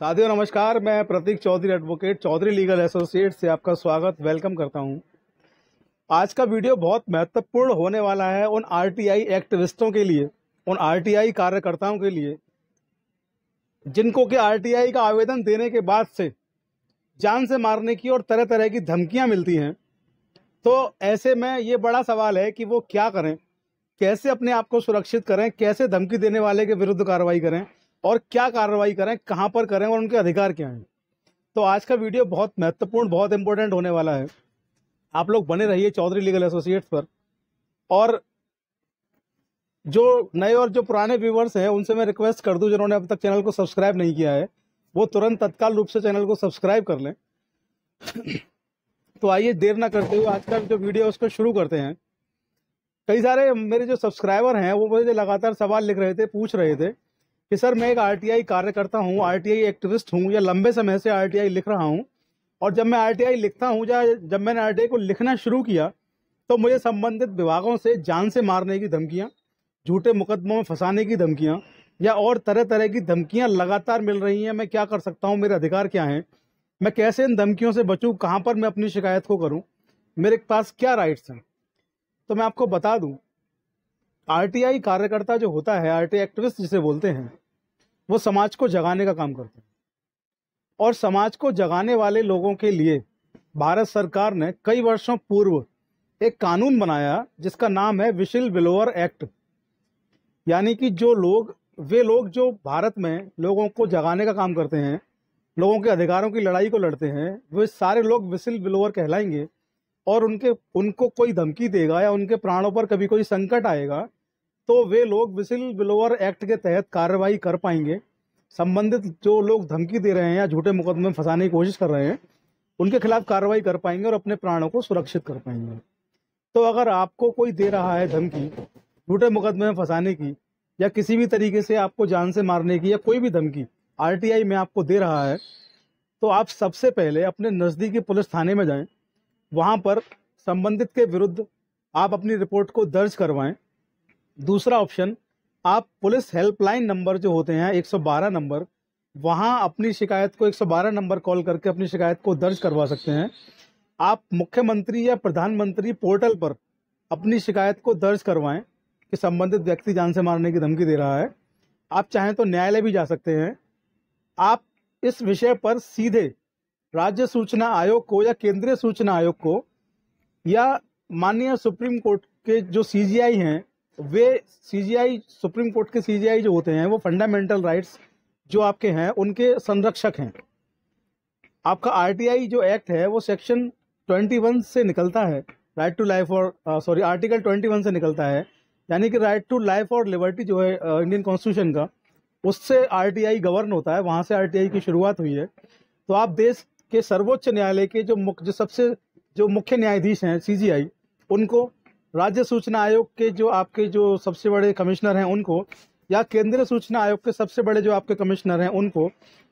साथियों, नमस्कार। मैं Prateek Chaudhary advocate Chaudhary legal associate से आपका स्वागत। वेलकम करता हूँ। आज का वीडियो बहुत महत्वपूर्ण होने वाला है उन आरटीआई एक्टिविस्टों के लिए, उन आरटीआई कार्यकर्ताओं के लिए, जिनको कि आरटीआई का आवेदन देने के बाद से जान से मारने की और तरह तरह की धमकियाँ मिलती हैं। तो ऐसे में ये बड़ा सवाल है कि वो क्या करें? कैसे अपने आप को सुरक्षित करें? कैसे धमकी देने वाले के विरुद्ध कार्रवाई करें? और क्या कार्रवाई करें, कहाँ पर करें और उनके अधिकार क्या हैं। तो आज का वीडियो बहुत महत्वपूर्ण, बहुत इंपॉर्टेंट होने वाला है। आप लोग बने रहिए चौधरी लीगल एसोसिएट्स पर। और जो नए और जो पुराने व्यूवर्स हैं, उनसे मैं रिक्वेस्ट कर दूँ, जिन्होंने अब तक चैनल को सब्सक्राइब नहीं किया है, वो तुरंत तत्काल रूप से चैनल को सब्सक्राइब कर लें। तो आइए देर ना करते हुए आज का जो वीडियो उसको शुरू करते हैं। कई सारे मेरे जो सब्सक्राइबर हैं, वो मुझे लगातार सवाल लिख रहे थे, पूछ रहे थे कि सर मैं एक आरटीआई कार्यकर्ता हूँ, आरटीआई एक्टिविस्ट हूँ, या लंबे समय से आरटीआई लिख रहा हूँ, और जब मैं आरटीआई लिखता हूँ, या जब मैंने आरटीआई को लिखना शुरू किया तो मुझे संबंधित विभागों से जान से मारने की धमकियाँ, झूठे मुकदमों में फंसाने की धमकियाँ, या और तरह तरह की धमकियाँ लगातार मिल रही हैं, मैं क्या कर सकता हूँ, मेरे अधिकार क्या हैं, मैं कैसे इन धमकियों से बचूँ, कहाँ पर मैं अपनी शिकायत को करूँ, मेरे पास क्या राइट्स हैं? तो मैं आपको बता दूँ, आरटीआई कार्यकर्ता जो होता है, आरटीआई एक्टिविस्ट जिसे बोलते हैं वो समाज को जगाने का काम करते हैं। और समाज को जगाने वाले लोगों के लिए भारत सरकार ने कई वर्षों पूर्व एक कानून बनाया जिसका नाम है विशिल बिलोअर एक्ट यानी कि जो लोग, वे लोग जो भारत में लोगों को जगाने का काम करते हैं, लोगों के अधिकारों की लड़ाई को लड़ते हैं, वे सारे लोग विसिल बिलोअर कहलाएँगे और उनके, उनको कोई धमकी देगा या उनके प्राणों पर कभी कोई संकट आएगा तो वे लोग विसिल बिलोअर एक्ट के तहत कार्रवाई कर पाएँगे। संबंधित जो लोग धमकी दे रहे हैं या झूठे मुकदमे में फंसाने की कोशिश कर रहे हैं, उनके खिलाफ कार्रवाई कर पाएँगे और अपने प्राणों को सुरक्षित कर पाएँगे। तो अगर आपको कोई दे रहा है धमकी, झूठे मुकदमे में फंसाने की या किसी भी तरीके से आपको जान से मारने की या कोई भी धमकी आरटीआई में आपको दे रहा है तो आप सबसे पहले अपने नज़दीकी पुलिस थाने में जाएँ। वहाँ पर संबंधित के विरुद्ध आप अपनी रिपोर्ट को दर्ज करवाएँ। दूसरा ऑप्शन, आप पुलिस हेल्पलाइन नंबर जो होते हैं 112 नंबर, वहाँ अपनी शिकायत को 112 नंबर कॉल करके अपनी शिकायत को दर्ज करवा सकते हैं। आप मुख्यमंत्री या प्रधानमंत्री पोर्टल पर अपनी शिकायत को दर्ज करवाएँ, कि संबंधित व्यक्ति जान से मारने की धमकी दे रहा है। आप चाहें तो न्यायालय भी जा सकते हैं। आप इस विषय पर सीधे राज्य सूचना आयोग को या केंद्रीय सूचना आयोग को या माननीय सुप्रीम कोर्ट के जो सीजीआई हैं वे सीजीआई सुप्रीम कोर्ट के सीजीआई जो होते हैं, वो फंडामेंटल राइट्स जो आपके हैं, उनके संरक्षक हैं। आपका आरटीआई जो एक्ट है, वो सेक्शन 21 से निकलता है। राइट टू लाइफ और सॉरी आर्टिकल 21 से निकलता है। यानी कि राइट टू लाइफ और लिबर्टी जो है इंडियन कॉन्स्टिट्यूशन का, उससे आरटीआई गवर्न होता है। वहाँ से आरटीआई की शुरुआत हुई है। तो आप देश के सर्वोच्च न्यायालय के जो मुख्य जो सबसे, जो मुख्य न्यायाधीश हैं सीजीआई उनको राज्य सूचना आयोग के जो आपके जो सबसे बड़े कमिश्नर हैं उनको, या केंद्रीय सूचना आयोग के सबसे बड़े जो आपके कमिश्नर हैं उनको,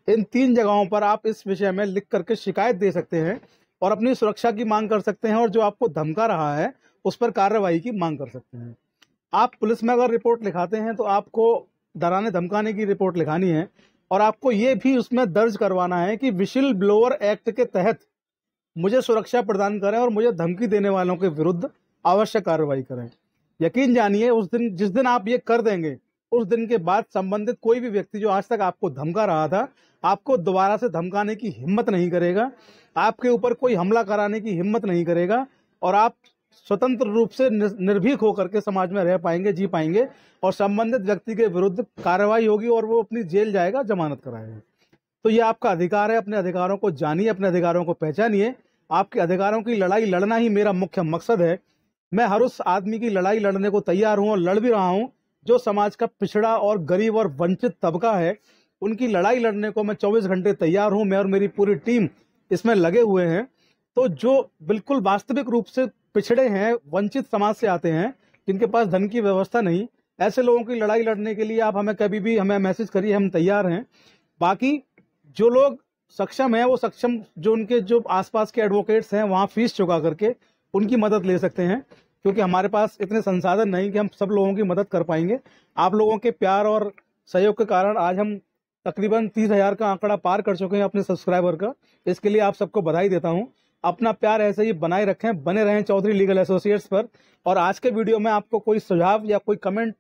इन तीन जगहों पर आप इस विषय में लिख करके शिकायत दे सकते हैं और अपनी सुरक्षा की मांग कर सकते हैं और जो आपको धमका रहा है, उस पर कार्रवाई की मांग कर सकते हैं। आप पुलिस में अगर रिपोर्ट लिखाते हैं तो आपको डराने, धमकाने की रिपोर्ट लिखानी है और आपको ये भी उसमें दर्ज करवाना है कि विशिल ब्लोअर एक्ट के तहत मुझे सुरक्षा प्रदान करें और मुझे धमकी देने वालों के विरुद्ध आवश्यक कार्रवाई करें। यकीन जानिए, उस दिन, जिस दिन आप ये कर देंगे, उस दिन के बाद संबंधित कोई भी व्यक्ति जो आज तक आपको धमका रहा था, आपको दोबारा से धमकाने की हिम्मत नहीं करेगा, आपके ऊपर कोई हमला कराने की हिम्मत नहीं करेगा और आप स्वतंत्र रूप से निर्भीक होकर के समाज में रह पाएँगे, जी पाएँगे और संबंधित व्यक्ति के विरुद्ध कार्रवाई होगी और वो अपनी जेल जाएगा, जमानत कराएगा। तो ये आपका अधिकार है, अपने अधिकारों को जानिए, अपने अधिकारों को पहचानिए। आपके अधिकारों की लड़ाई लड़ना ही मेरा मुख्य मकसद है। मैं हर उस आदमी की लड़ाई लड़ने को तैयार हूँ और लड़ भी रहा हूँ, जो समाज का पिछड़ा और गरीब और वंचित तबका है, उनकी लड़ाई लड़ने को मैं 24 घंटे तैयार हूँ, मैं और मेरी पूरी टीम इसमें लगे हुए हैं। तो जो बिल्कुल वास्तविक रूप से पिछड़े हैं, वंचित समाज से आते हैं, जिनके पास धन की व्यवस्था नहीं, ऐसे लोगों की लड़ाई लड़ने के लिए आप हमें कभी भी हमें मैसेज करिए, हम तैयार हैं। बाकी जो लोग सक्षम है, वो सक्षम, जो उनके जो आसपास के एडवोकेट्स हैं, वहाँ फ़ीस चुका करके उनकी मदद ले सकते हैं, क्योंकि हमारे पास इतने संसाधन नहीं कि हम सब लोगों की मदद कर पाएँगे। आप लोगों के प्यार और सहयोग के कारण आज हम तकरीबन तीस हज़ार का आंकड़ा पार कर चुके हैं अपने सब्सक्राइबर का। इसके लिए आप सबको बधाई देता हूँ। अपना प्यार ऐसे ही बनाए रखें, बने रहें चौधरी लीगल एसोसिएट्स पर। और आज के वीडियो में आपको कोई सुझाव या कोई कमेंट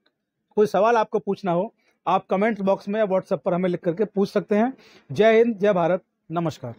कोई सवाल आपको पूछना हो, आप कमेंट बॉक्स में या व्हाट्सएप पर हमें लिख करके पूछ सकते हैं। जय हिंद, जय भारत, नमस्कार।